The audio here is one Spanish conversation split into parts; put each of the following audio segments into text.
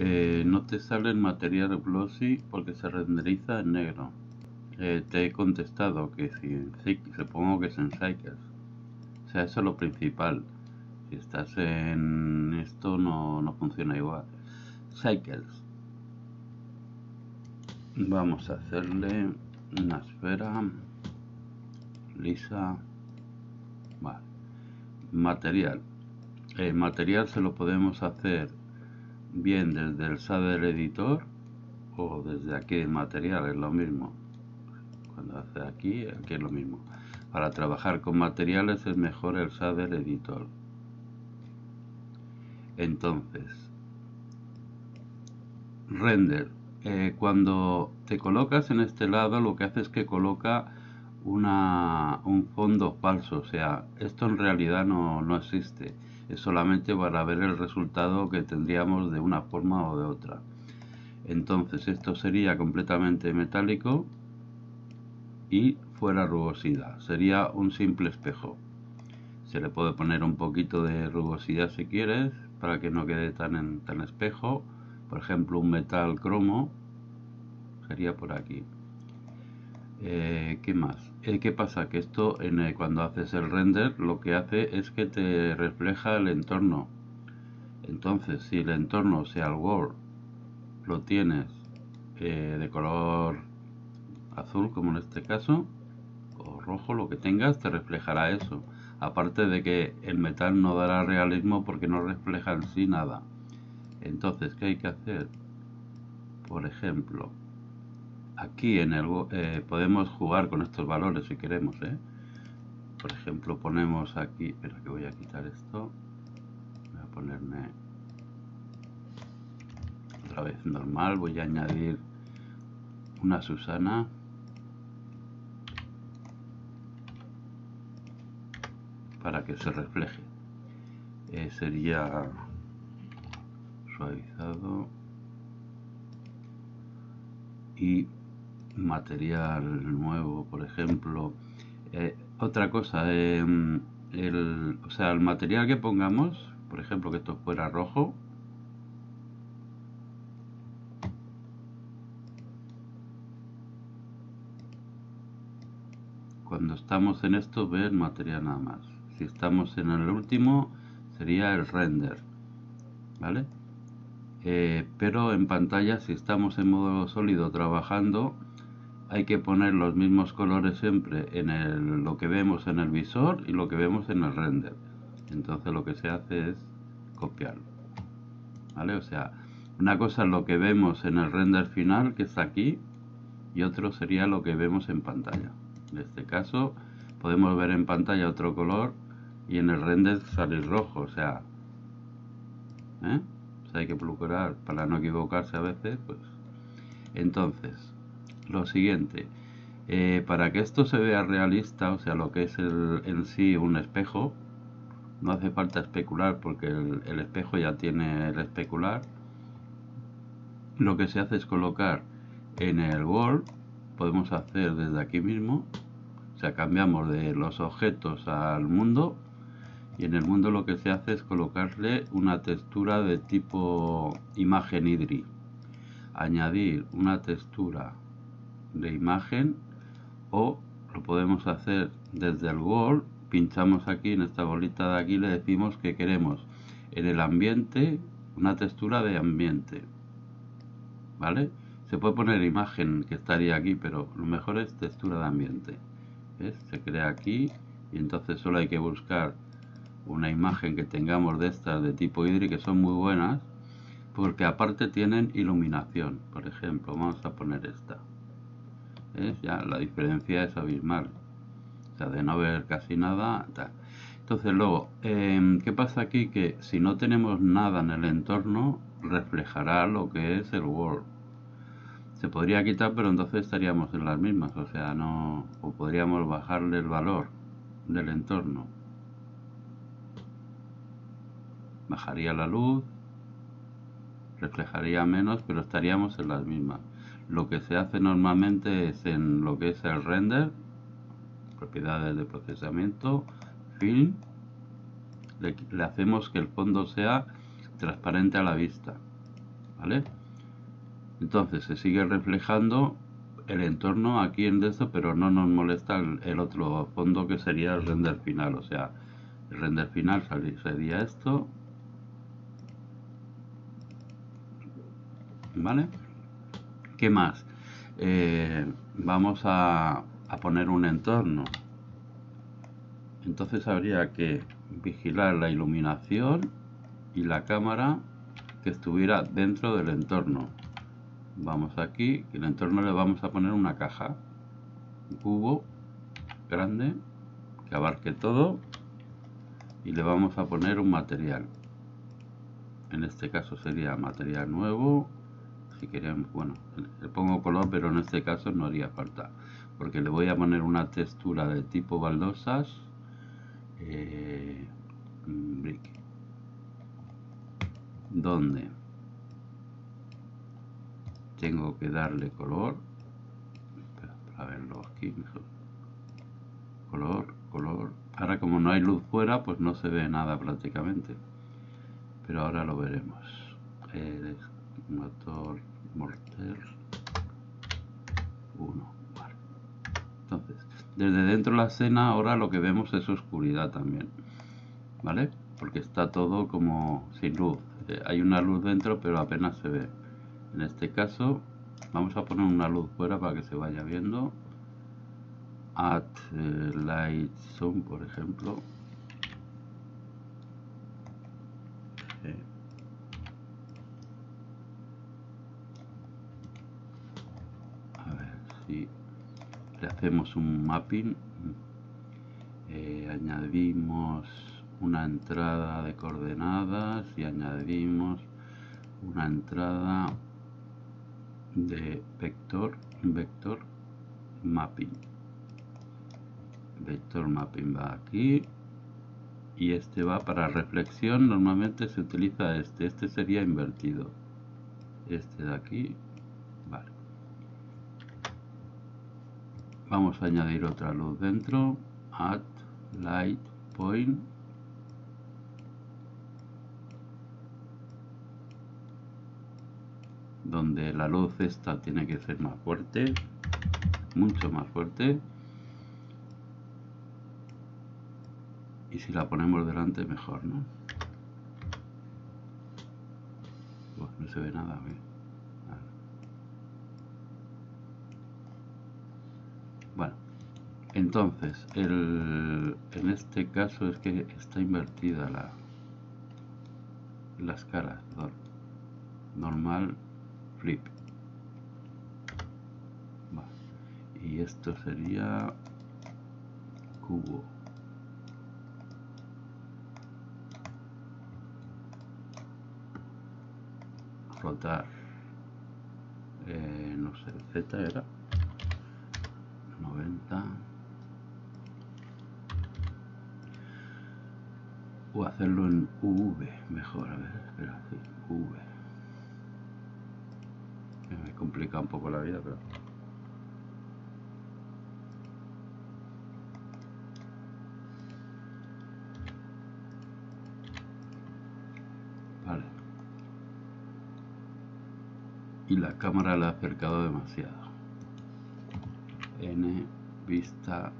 Eh, no te sale el material glossy porque se renderiza en negro. Eh, te he contestado que si, supongo que es en Cycles. O sea, eso es lo principal. Si estás en esto no, no funciona igual. Cycles. Vamos a hacerle una esfera lisa. Vale. Material. El material se lo podemos hacer bien desde el shader editor o desde aquí de material, es lo mismo. Cuando hace aquí, aquí es lo mismo. Para trabajar con materiales es mejor el shader editor. Entonces, render. Eh, cuando te colocas en este lado, lo que hace es que coloca una, un fondo falso. O sea, esto en realidad no, no existe solamente para ver el resultado que tendríamos de una forma o de otra. Entonces esto sería completamente metálico y fuera rugosidad. Sería un simple espejo. Se le puede poner un poquito de rugosidad si quieres para que no quede tan, en, tan espejo. Por ejemplo un metal cromo sería por aquí. Eh, ¿Qué más? Eh, ¿Qué pasa? Que esto en, cuando haces el render lo que hace es que te refleja el entorno. Entonces, si el entorno, sea el world, lo tienes eh, de color azul, como en este caso, o rojo, lo que tengas, te reflejará eso. Aparte de que el metal no dará realismo porque no refleja en sí nada. Entonces, ¿qué hay que hacer? Por ejemplo, aquí en el eh, podemos jugar con estos valores si queremos ¿eh? por ejemplo ponemos aquí espera que voy a quitar esto. Voy a ponerme otra vez normal. Voy a añadir una Susana. Para que se refleje. Eh, sería suavizado. Y material nuevo, por ejemplo. Eh, otra cosa, em, el, o sea, el material que pongamos, por ejemplo, que esto fuera rojo, cuando estamos en esto ver material nada más. Si estamos en el último sería el render vale eh, pero en pantalla si estamos en modo sólido trabajando hay que poner los mismos colores siempre en lo que vemos en el visor y lo que vemos en el render. Entonces lo que se hace es copiarlo. ¿Vale? O sea, una cosa es lo que vemos en el render final, que está aquí, y otro sería lo que vemos en pantalla. En este caso, podemos ver en pantalla otro color y en el render salir rojo, o sea, ¿eh? hay que procurar para no equivocarse a veces, pues. Entonces, lo siguiente. Eh, para que esto se vea realista, o sea, lo que es el, en sí un espejo, no hace falta especular porque el, espejo ya tiene el especular. Lo que se hace es colocar en el world, podemos hacer desde aquí mismo, o sea, cambiamos de los objetos al mundo y en el mundo lo que se hace es colocarle una textura de tipo imagen IDRI. Añadir una textura de imagen o lo podemos hacer desde el Word pinchamos aquí en esta bolita de aquí le decimos que queremos en el ambiente una textura de ambiente vale se puede poner imagen que estaría aquí pero lo mejor es textura de ambiente se crea aquí y entonces solo hay que buscar una imagen que tengamos de estas de tipo hídrico que son muy buenas porque aparte tienen iluminación. Por ejemplo vamos a poner esta ya la diferencia es abismal. O sea, de no ver casi nada, Entonces luego, em, ¿qué pasa aquí? Que si no tenemos nada en el entorno, reflejará lo que es el world. Se podría quitar, pero entonces estaríamos en las mismas, o sea, no... O podríamos bajarle el valor del entorno. Bajaría la luz, reflejaría menos, pero estaríamos en las mismas lo que se hace normalmente es en lo que es el render, propiedades de procesamiento, film, le, hacemos que el fondo sea transparente a la vista. ¿vale? Entonces se sigue reflejando el entorno aquí en esto, pero no nos molesta el, otro fondo que sería el render final. O sea, el render final sería esto. ¿Vale? ¿Qué más? Eh, vamos a, poner un entorno. Entonces habría que vigilar la iluminación y la cámara que estuviera dentro del entorno vamos aquí el entorno le vamos a poner una caja un cubo grande que abarque todo y le vamos a poner un material en este caso sería material nuevo si queremos bueno le pongo color pero en este caso no haría falta porque le voy a poner una textura de tipo baldosas eh, brick. Donde tengo que darle color. Para verlo aquí mejor. Color, color. Ahora como no hay luz fuera pues no se ve nada prácticamente. Pero ahora lo veremos. El motor morter. 1 vale. entonces desde dentro de la escena ahora lo que vemos es oscuridad también vale porque está todo como sin luz. Eh, hay una luz dentro pero apenas se ve. En este caso vamos a poner una luz fuera para que se vaya viendo. Add eh, light zone por ejemplo. A ver si le hacemos un mapping eh, añadimos una entrada de coordenadas y añadimos una entrada de vector vector mapping. Vector mapping va aquí y este va para reflexión. Normalmente se utiliza este. Este sería invertido. Este de aquí vale vamos a añadir otra luz dentro. Add light point. Donde la luz esta tiene que ser más fuerte mucho más fuerte. Y si la ponemos delante mejor no no se ve nada bueno entonces el, en este caso es que está invertida la las caras normal flip. Y esto sería cubo. Rotar. Eh, no sé z era 90 o hacerlo en v mejor a ver espera sí, v me complica un poco la vida, pero... Vale. Y la cámara la ha acercado demasiado. N, vista,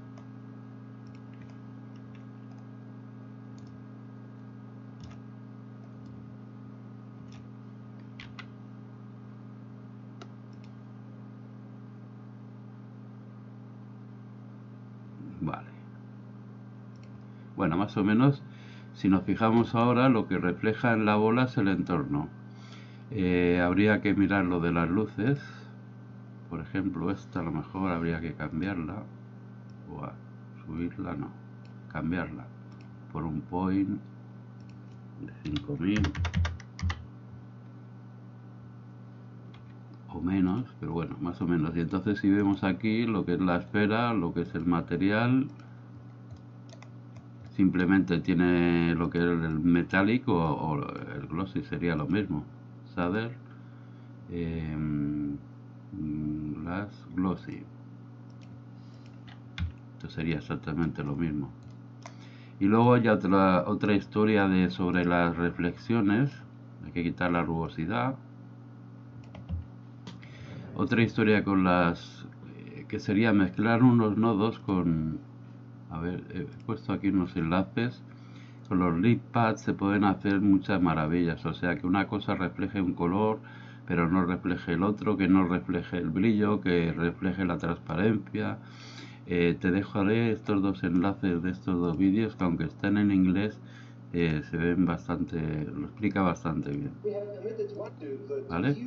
Bueno, más o menos, si nos fijamos ahora, lo que refleja en la bola es el entorno. Eh, habría que mirar lo de las luces. Por ejemplo, esta a lo mejor habría que cambiarla. O subirla, no. Cambiarla por un point de 5000 o menos, pero bueno, más o menos. Y entonces si vemos aquí lo que es la esfera, lo que es el material, simplemente tiene lo que es el metálico o, el glossy sería lo mismo Sader em, las glossy. Esto sería exactamente lo mismo. Y luego hay otra, otra historia de sobre las reflexiones. Hay que quitar la rugosidad. Otra historia con las... Eh, que sería mezclar unos nodos con... A ver, he puesto aquí unos enlaces. Con los lead pads se pueden hacer muchas maravillas. O sea, que una cosa refleje un color, pero no refleje el otro, que no refleje el brillo, que refleje la transparencia. Eh, te dejaré estos dos enlaces de estos dos vídeos que aunque estén en inglés eh, se ven bastante, lo explica bastante bien. ¿Vale?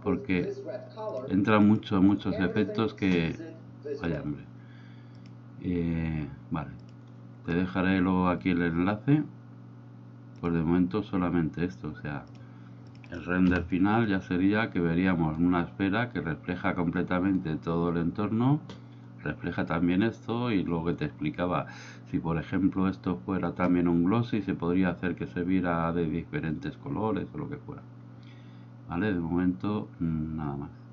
Porque entran muchos, muchos efectos que... Vaya hombre. Vale. Te dejaré luego aquí el enlace. Pues de momento solamente esto, o sea, el render final ya sería que veríamos una esfera que refleja completamente todo el entorno refleja también esto y luego que te explicaba si por ejemplo esto fuera también un glossy se podría hacer que se viera de diferentes colores o lo que fuera vale de momento nada más